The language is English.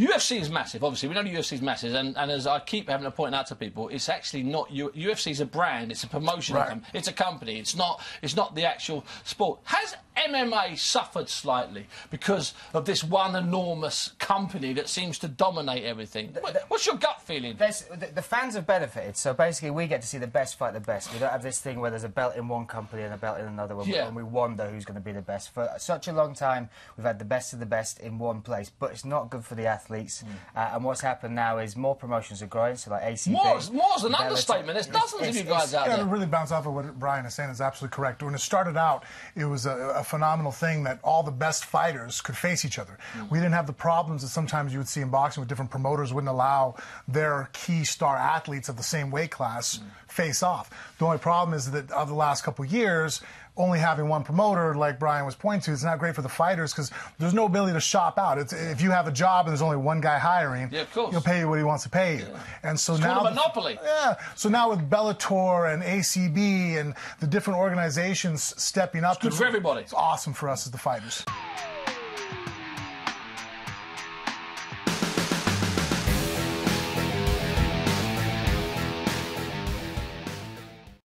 UFC is massive, obviously. We know UFC is massive, and, and as I keep having to point out to people, it's actually not U- UFC is a brand, it's a promotion, Right. com- it's a company. It's not it's not the actual sport. Has MMA suffered slightly because of this one enormous company that seems to dominate everything? What- What's your gut feeling? The, the fans have benefited, so basically we get to see the best fight the best. We don't have this thing where there's a belt in one company and a belt in another one, Yeah. and we wonder who's going to be the best. For such a long time, we've had the best of the best in one place, but it's not good for the athletes. Uh, and what's happened now is more promotions are growing, so like ACB. More's, more's an Bellator- understatement. There's it's- dozens of you it's- guys out Yeah, there. to really bounce off of what Brian is saying is absolutely correct. When it started out, it was a, a phenomenal thing that all the best fighters could face each other. We didn't have the problems that sometimes you would see in boxing with different promoters wouldn't allow their key star athletes of the same weight class face off. The only problem is that of the last couple years, only having one promoter, like Brian was pointing to, is not great for the fighters because there's no ability to shop out. It's, if you have a job and there's only one guy hiring, Yeah, of course. he'll pay you what he wants to pay you. And so It's now called monopoly. yeah. So now with Bellator and ACB and the different organizations stepping up, good for everybody. It's awesome for us as the fighters.